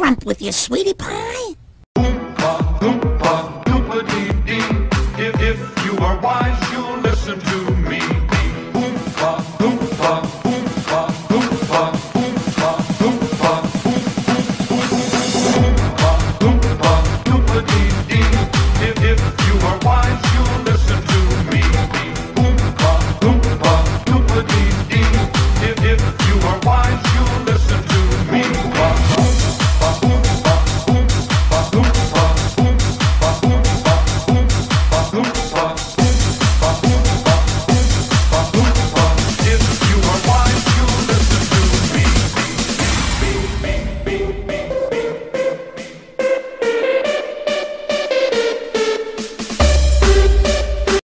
crump with you, sweetie pie? Oompa, oompa, dee dee. If, if you are wise, you'll listen to me. Oompa,